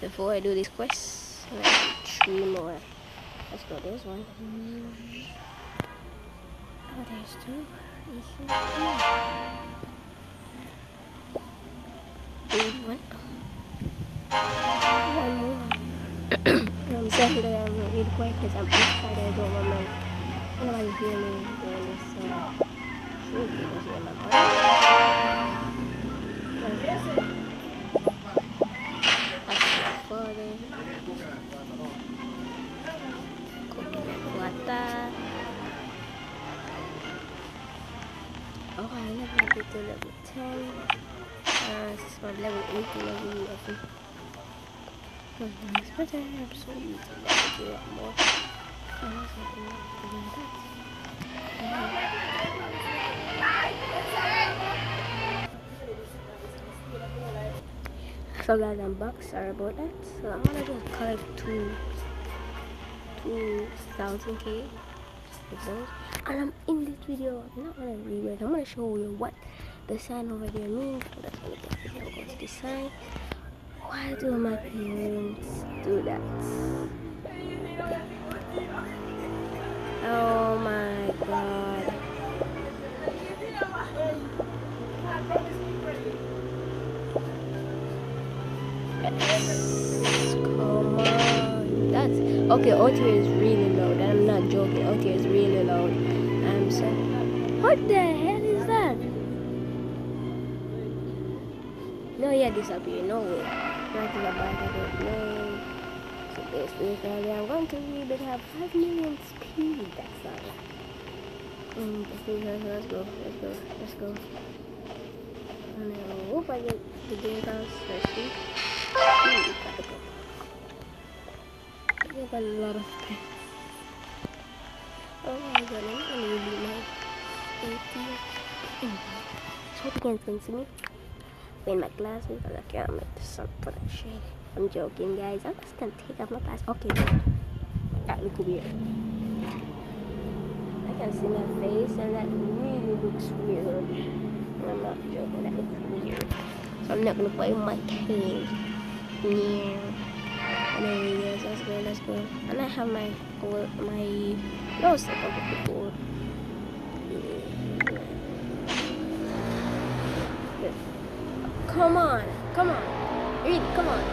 Before I do this quest, like three more. Let's go. There's one. Oh, there's two. One. One more. I'm sorry that I'm really because I'm inside. I don't want my nobody hear me doing this. Uh, shoot, because you're my partner. Coconut Oh, I level up to level 10. Uh, this is from level 8 to level 11. Oh, that's better. Absolutely. Level you up more. So guys i'm back sorry about that so i'm gonna just collect two 2000k and i'm in this video. I'm not gonna read i'm gonna show you what the sign over there means. So that's get the video go to the sign. Why do my parents do that? Oh my god Come on. That's okay. Audio is really loud. I'm not joking. Audio is really loud. I'm so. What the hell is that? No, yeah, disappear. No way. Not to the back. I don't know. So basically, I'm going to read it have 5 million speed. That's all. Mm, let's go. Let's go. Let's go. And I hope I get the game pass. Let's see. Have a lot of pets. Oh my god, I'm really my ATM. So hope you can see me. Wearing my glasses because I can't make the sun for. I'm joking guys. I'm just gonna take off my glasses. Okay, that looks weird. I can see my face and that really looks weird. I'm not joking, that looks weird. So I'm not gonna play with my cane. Yeah. Anyways, let's go, let's go. And I have my my nose set up before. Come on, come on. Read, come on.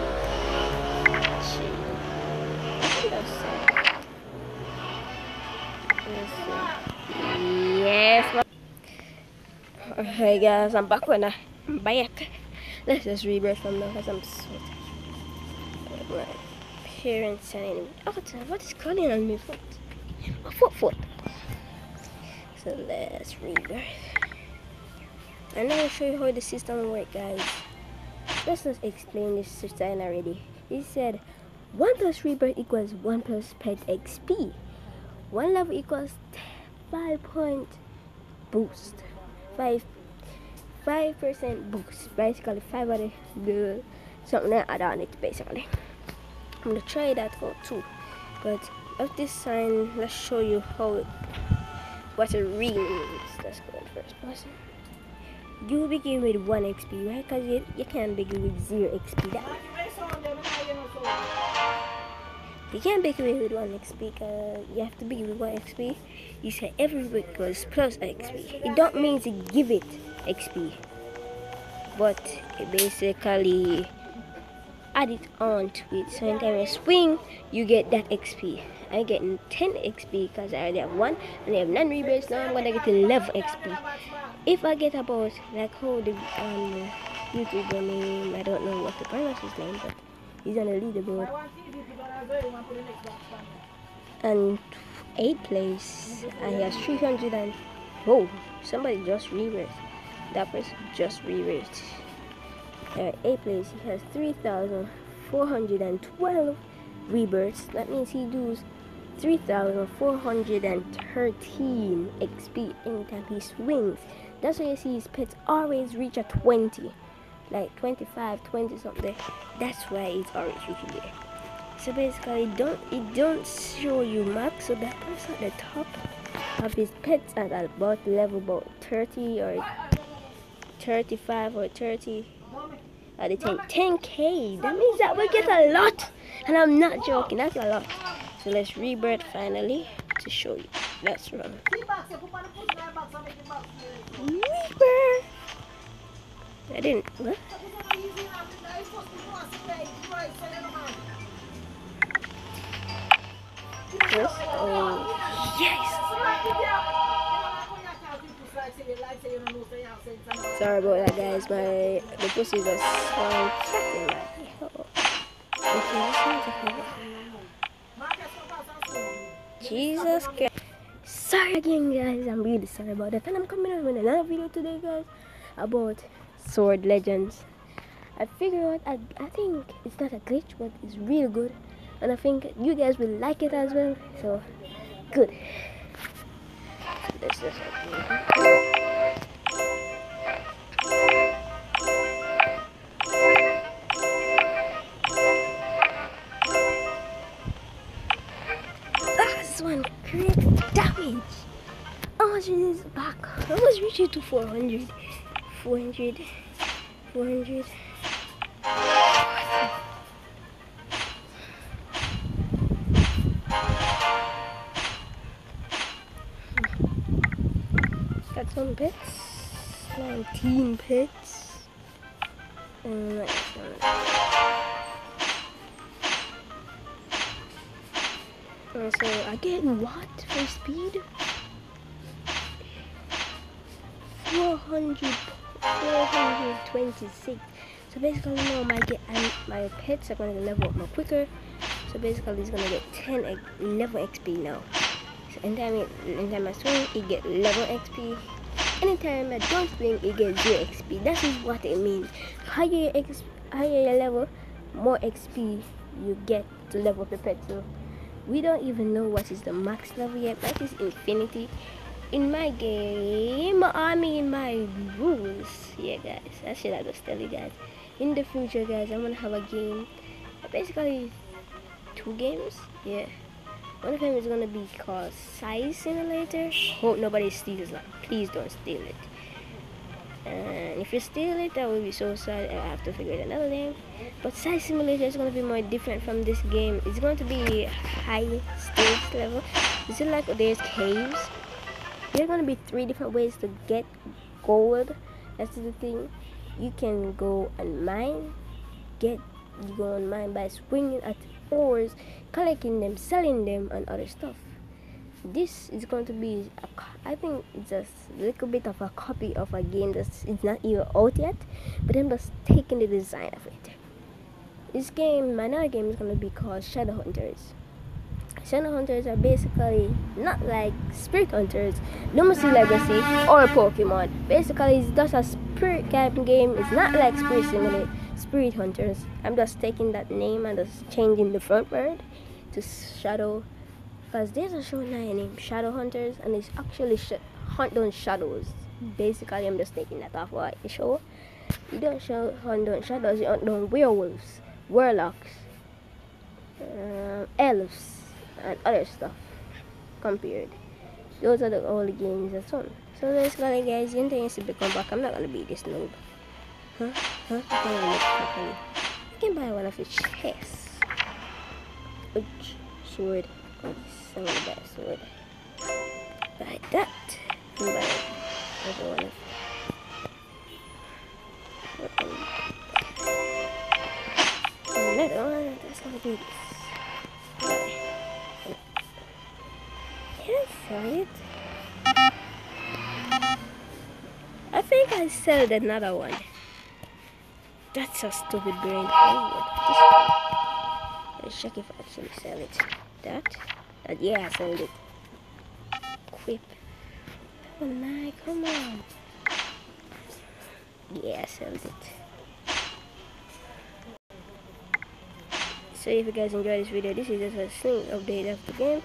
Yes. Hey guys, I'm back when I'm back. Let's just rebirth from now because I'm sweating my parents me, oh, what is crawling on my foot? My foot, foot. So let's rebirth. I'm not gonna show you how the system works, guys. Let's just explain this system already. He said 1 plus rebirth equals 1 plus pet XP. 1 level equals 5 point boost. 5 5% boost. Basically, 5 of the uh, something that add on it basically. I'm gonna try that out too but of this sign let's show you how it what it really means. Let's go in first person. You begin with 1 XP right? Because you, you can't begin with 0 XP that you can't begin with 1 XP because you have to begin with 1 XP you say every week goes plus XP it don't mean to give it XP but it basically add it on to it. So anytime I swing you get that XP I get 10 XP because I already have one and I have 9 rebirths now I'm gonna get 11 XP if I get about like how the um, YouTuber name I don't know what the pronounce his name but he's on the leaderboard. And 8th place I have 300 and oh somebody just rebirthed that person just rebirthed at 8th place he has 3,412 rebirths. That means he does 3,413 XP anytime he swings. That's why you see his pets always reach a 20 like 25 20 something. That's why it's always reaching there. So basically it don't it don't show you max. So that person at the top of his pets at about level about 30 or 35 or 30 uh, they take 10k that means that we get a lot and i'm not joking that's a lot so let's rebirth finally to show you that's wrong rebirth i didn't what? Yes. Oh, yes. Sorry about that, guys. My the pussy just um, checking Jesus Christ. Sorry again, guys. I'm really sorry about that. And I'm coming out with another video today, guys, about Sword Legends. I figured out, I, I think it's not a glitch, but it's really good. And I think you guys will like it as well. So, good. This one great damage. How much is this back? How much reach it to 400? 400. 400. Got some pits. 19 pits. And Uh, Oh, so I get what for speed? 400, 426. So basically now my get my pets are gonna level up more quicker. So basically it's gonna get 10 level XP now. So anytime anytime I swing, it get level XP. Anytime I don't swing, it gets zero XP. That is what it means. Higher X, higher your level, more XP you get to level up your pet. So we don't even know what is the max level yet that is infinity. In my game i mean my rules. Yeah guys that's shit i just tell you guys. In the future guys i'm gonna have a game basically two games. Yeah. One of them is gonna be called size simulator. Hope nobody steals that. Please don't steal it and if you steal it that would be so sad i have to figure out another name. But size simulator is going to be more different from this game. It's going to be high stakes level. Is it like there's caves? There are going to be three different ways to get gold. That's the thing. You can go and mine. Get you go and mine by swinging at ores collecting them selling them and other stuff this is going to be a, I think just a little bit of a copy of a game that's it's not even out yet but I'm just taking the design of it this game my another game is going to be called Shadow Hunters Shadow Hunters are basically not like Spirit Hunters, Lumacy Legacy, or Pokemon. Basically, it's just a Spirit type game. It's not like Spirit Simulator, Spirit Hunters. I'm just taking that name and just changing the front word to Shadow because there's a show now named Shadow Hunters and it's actually sh hunt down shadows. Basically, I'm just taking that off what the show. You don't show hunt down shadows, you hunt down werewolves, warlocks, uh, elves, and other stuff compared. Those are the only games that's on. So basically, guys, you think to become back. I'm not gonna be this noob. Huh? Huh? I can't can buy one of his chests. Which sword? Of that sword. Like that. And by another one Another one. That's gonna do this. Can I sell it? I think I sold another one. That's a stupid brain. Let's check if I actually sell it. That. Uh, yeah, I it. Quip. Oh my, come on. Yeah, I it. So if you guys enjoyed this video, this is just a sneak update of the game.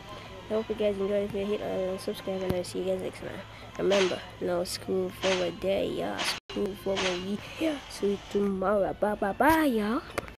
I hope you guys enjoyed this video. Hit on subscribe and I'll see you guys next time. Remember, no school forward there, y'all. School forward, yeah. See you tomorrow. Bye bye bye, y'all.